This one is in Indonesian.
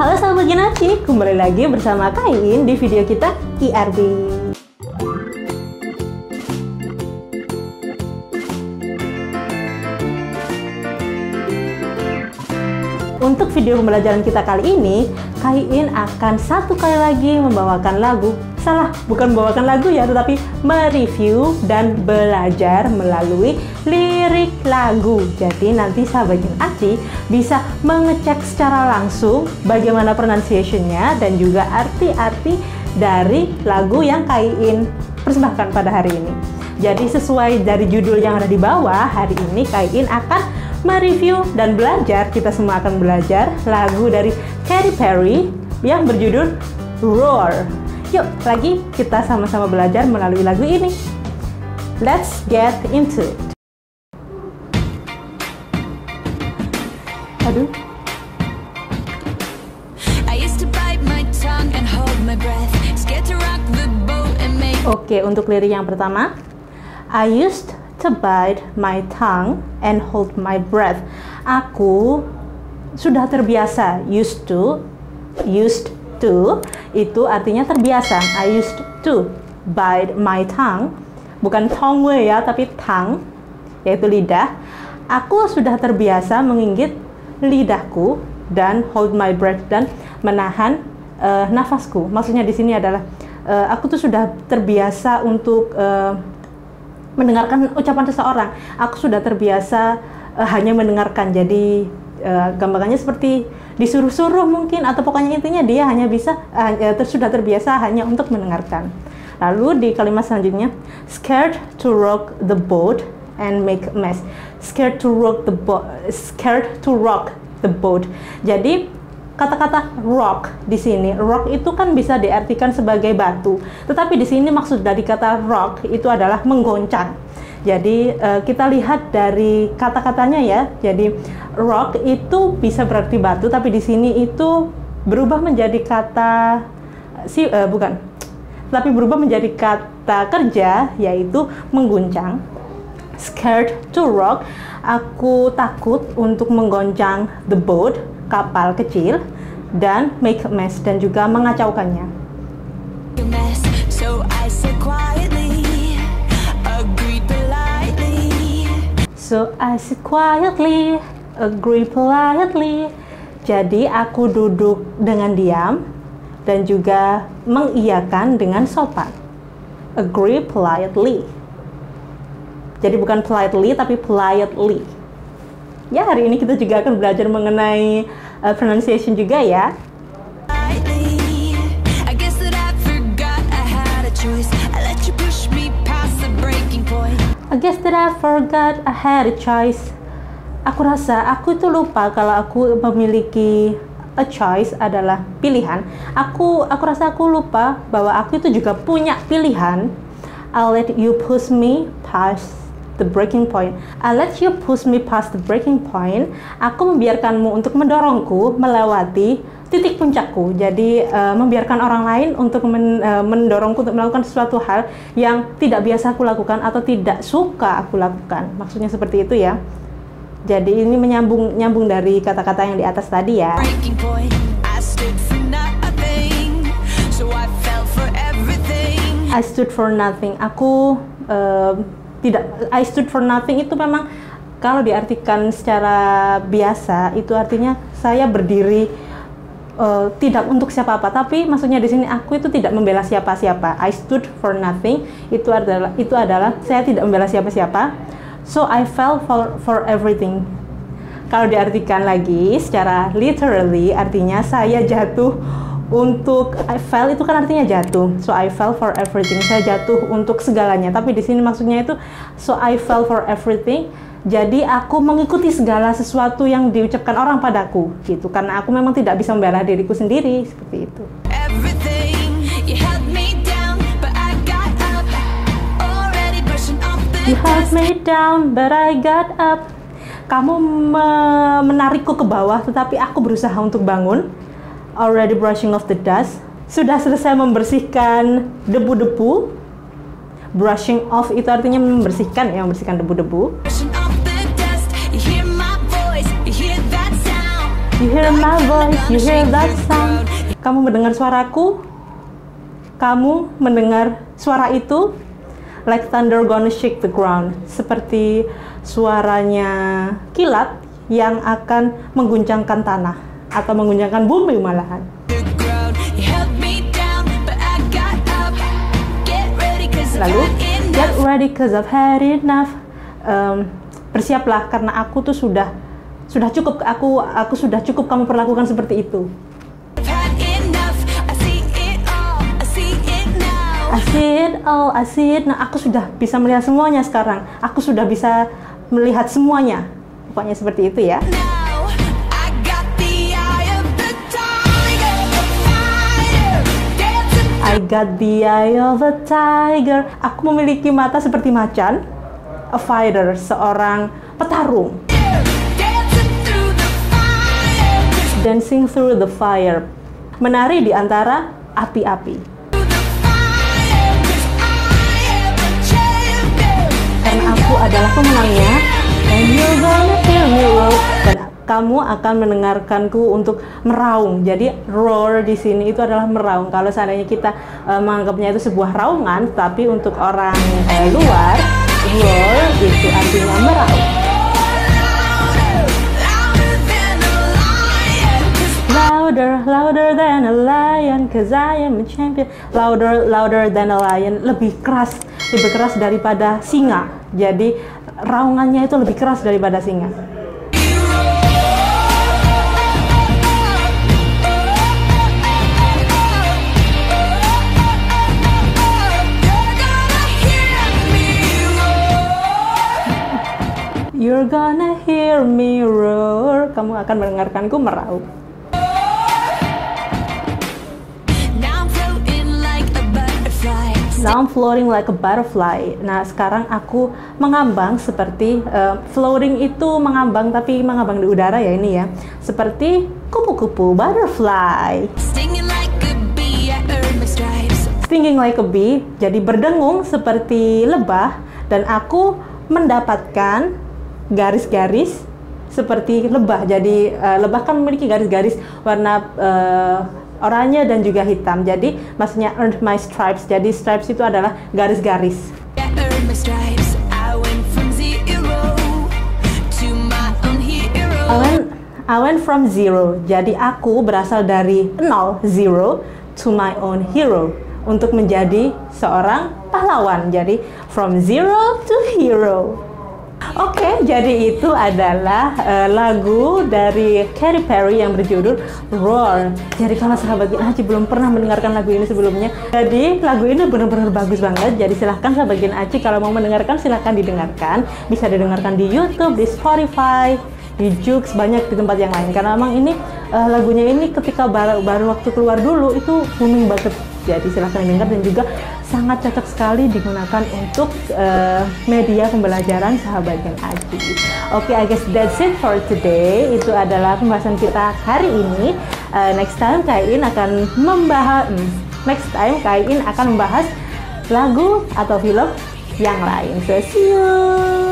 Halo sahabat Ginaci, kembali lagi bersama Kain di video kita IRB. Untuk video pembelajaran kita kali ini, Kain akan satu kali lagi membawakan lagu. Salah, bukan membawakan lagu ya, tetapi mereview dan belajar melalui lirik lagu. Jadi nanti sahabat Aci bisa mengecek secara langsung bagaimana pronunciation-nya dan juga arti-arti dari lagu yang Kain persembahkan pada hari ini. Jadi sesuai dari judul yang ada di bawah, hari ini Kain akan mereview dan belajar, kita semua akan belajar lagu dari Katy Perry yang berjudul Roar. Yuk, lagi kita sama-sama belajar melalui lagu ini. Let's get into it. Oke, untuk lirik yang pertama. I used to bite my tongue and hold my breath. Aku sudah terbiasa used to used to itu artinya terbiasa. I used to bite my tongue bukan tongue ya tapi tongue yaitu lidah. Aku sudah terbiasa menginggit lidahku dan hold my breath dan menahan uh, nafasku. Maksudnya di sini adalah uh, aku tuh sudah terbiasa untuk uh, mendengarkan ucapan seseorang. Aku sudah terbiasa uh, hanya mendengarkan. Jadi uh, gambarannya seperti disuruh-suruh mungkin atau pokoknya intinya dia hanya bisa uh, ter sudah terbiasa hanya untuk mendengarkan. Lalu di kalimat selanjutnya, scared to rock the boat and make a mess. Scared to rock the boat, scared to rock the boat. Jadi kata-kata rock di sini, rock itu kan bisa diartikan sebagai batu. Tetapi di sini maksud dari kata rock itu adalah menggoncang. Jadi uh, kita lihat dari kata-katanya ya. Jadi rock itu bisa berarti batu, tapi di sini itu berubah menjadi kata si uh, bukan, tapi berubah menjadi kata kerja yaitu mengguncang. Scared to rock, aku takut untuk menggoncang the boat kapal kecil dan make a mess dan juga mengacaukannya. So I said quietly, agree politely. Jadi aku duduk dengan diam dan juga mengiyakan dengan sopan. Agree politely. Jadi bukan politely tapi politely ya hari ini kita juga akan belajar mengenai uh, pronunciation juga ya. I guess that I forgot I had a choice. Aku rasa aku itu lupa kalau aku memiliki a choice adalah pilihan. Aku aku rasa aku lupa bahwa aku itu juga punya pilihan. I'll let you push me past the breaking point. I let you push me past the breaking point. Aku membiarkanmu untuk mendorongku melewati titik puncakku. Jadi uh, membiarkan orang lain untuk men, uh, mendorongku untuk melakukan sesuatu hal yang tidak biasa aku lakukan atau tidak suka aku lakukan. Maksudnya seperti itu ya. Jadi ini menyambung nyambung dari kata-kata yang di atas tadi ya. I stood for nothing. Aku uh, tidak I stood for nothing itu memang kalau diartikan secara biasa itu artinya saya berdiri uh, tidak untuk siapa-apa. Tapi maksudnya di sini aku itu tidak membela siapa-siapa. I stood for nothing. Itu adalah itu adalah saya tidak membela siapa-siapa. So I fell for for everything. Kalau diartikan lagi secara literally artinya saya jatuh untuk I fell itu kan artinya jatuh. So I fell for everything. Saya jatuh untuk segalanya. Tapi di sini maksudnya itu so I fell for everything. Jadi aku mengikuti segala sesuatu yang diucapkan orang padaku gitu karena aku memang tidak bisa membela diriku sendiri seperti itu. You held me down, but I got up. Kamu menarikku ke bawah, tetapi aku berusaha untuk bangun already brushing off the dust. Sudah selesai membersihkan debu-debu. Brushing off itu artinya membersihkan ya, membersihkan debu-debu. You hear my voice, you hear that sound. Kamu mendengar suaraku? Kamu mendengar suara itu? Like thunder gonna shake the ground. Seperti suaranya kilat yang akan mengguncangkan tanah atau mengguncangkan bumi malahan. Lalu, get ready cause I've had enough. Um, bersiaplah karena aku tuh sudah sudah cukup aku aku sudah cukup kamu perlakukan seperti itu. I see it. Nah, aku sudah bisa melihat semuanya sekarang. Aku sudah bisa melihat semuanya. Pokoknya seperti itu ya. Got the eye of a tiger. Aku memiliki mata seperti macan. A fighter, seorang petarung. Dancing through the fire. Menari di antara api-api. Karena aku adalah pemenangnya. And you're gonna feel me Dan kamu akan mendengarkanku untuk meraung. Jadi roar di sini itu adalah meraung. Kalau seandainya kita uh, menganggapnya itu sebuah raungan, tapi untuk orang uh, luar roar itu artinya meraung. Louder, louder than a lion, cause I am a champion. Louder, louder than a lion, lebih keras, lebih keras daripada singa. Jadi raungannya itu lebih keras daripada singa. Kamu akan mendengarkanku meraung. Now I'm floating like a butterfly. Nah, sekarang aku mengambang seperti uh, floating itu mengambang tapi mengambang di udara ya ini ya. Seperti kupu-kupu butterfly. Stinging like a bee, I earned my stripes. Stinging like a bee, jadi berdengung seperti lebah dan aku mendapatkan garis-garis seperti lebah. Jadi uh, lebah kan memiliki garis-garis warna uh, oranye dan juga hitam. Jadi maksudnya earned my stripes. Jadi stripes itu adalah garis-garis. I went, I went from zero. Jadi aku berasal dari nol, zero, to my own hero. Untuk menjadi seorang pahlawan. Jadi from zero to hero. Oke, okay, jadi itu adalah uh, lagu dari Katy Perry yang berjudul Roar. Jadi kalau sahabat Aci belum pernah mendengarkan lagu ini sebelumnya, jadi lagu ini benar-benar bagus banget. Jadi silahkan sahabat Aci kalau mau mendengarkan silahkan didengarkan. Bisa didengarkan di YouTube, di Spotify, di Jux, banyak di tempat yang lain. Karena memang ini uh, lagunya ini ketika baru, baru waktu keluar dulu itu booming banget. Jadi silahkan dengar dan juga sangat cocok sekali digunakan untuk uh, media pembelajaran sahabat yang aji. Oke, okay, I guess that's it for today. Itu adalah pembahasan kita hari ini. Uh, next time Kain akan membahas, hmm, next time Kain akan membahas lagu atau film yang lain. So see you.